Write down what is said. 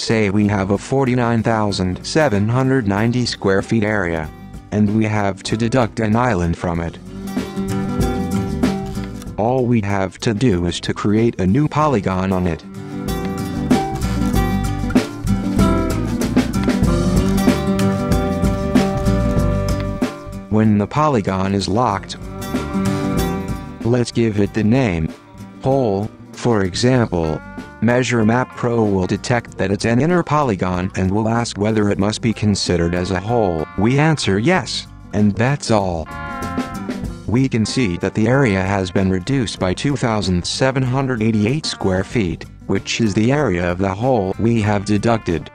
Say we have a 49,790 square feet area. And we have to deduct an island from it. All we have to do is to create a new polygon on it. When the polygon is locked, let's give it the name hole, for example. Measure Map Pro will detect that it's an inner polygon and will ask whether it must be considered as a hole. We answer yes, and that's all. We can see that the area has been reduced by 2,788 square feet, which is the area of the hole we have deducted.